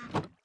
Ah.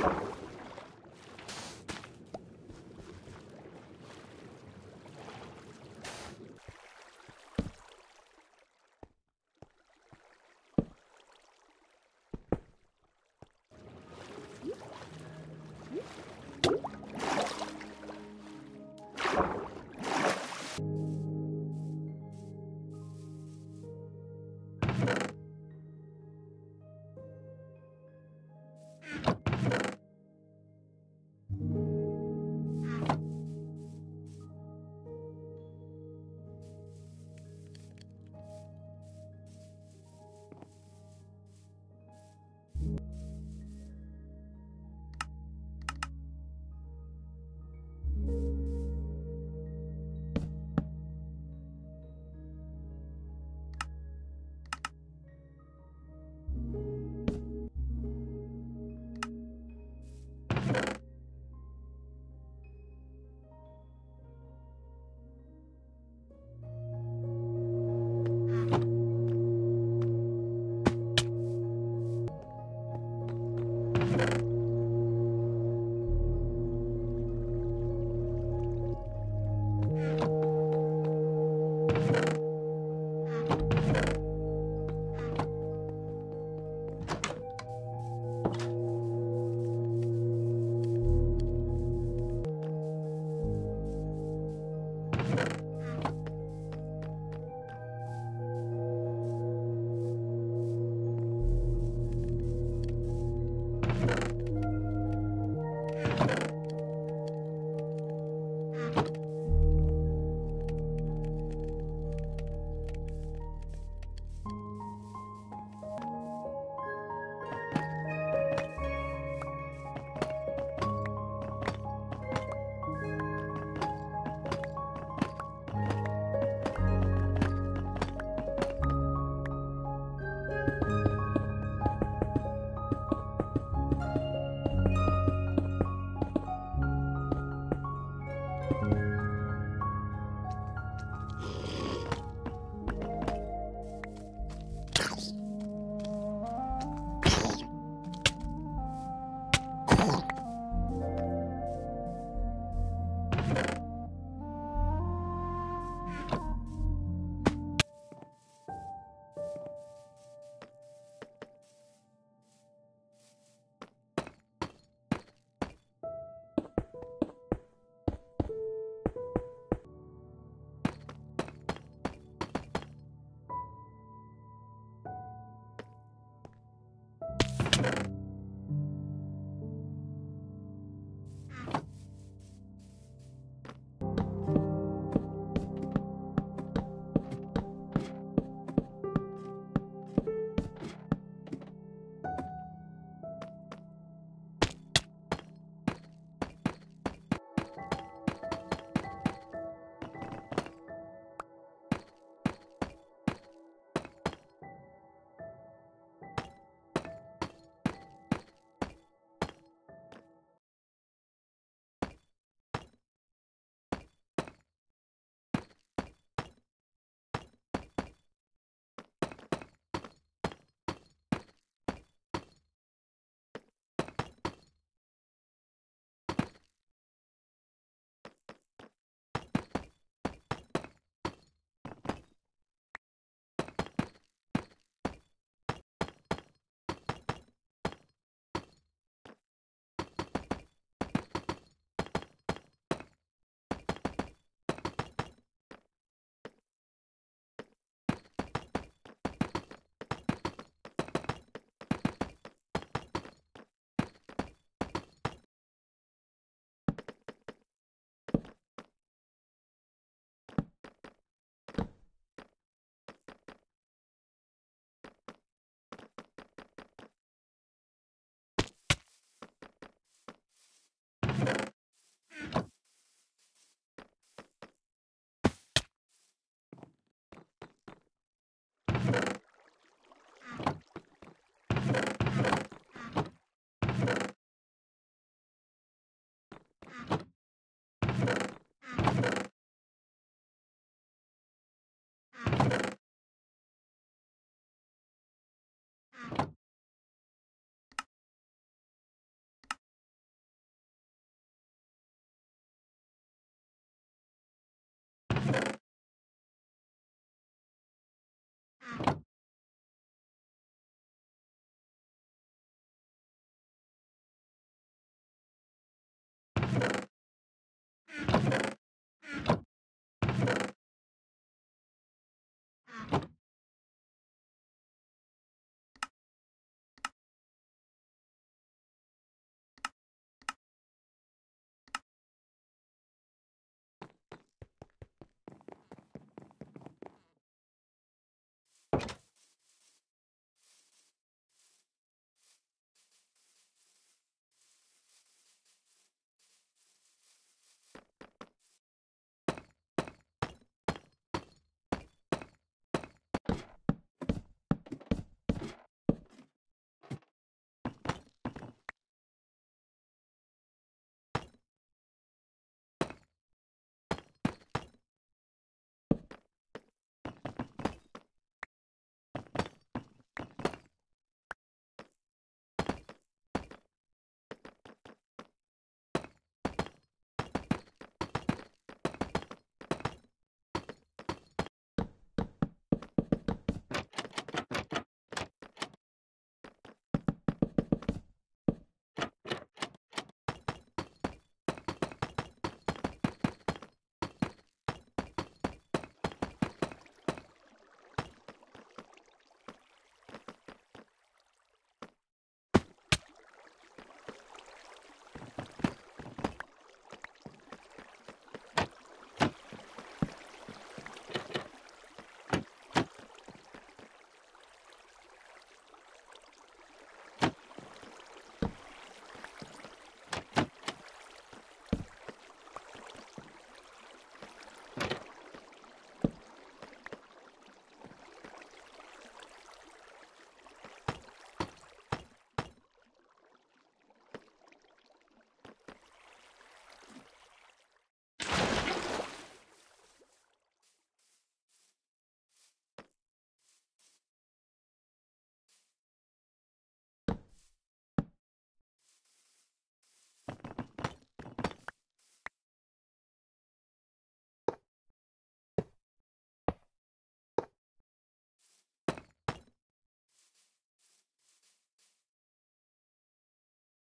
You